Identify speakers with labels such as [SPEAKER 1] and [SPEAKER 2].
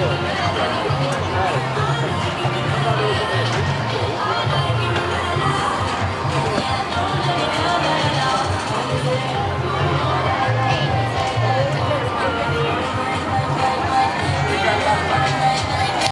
[SPEAKER 1] you.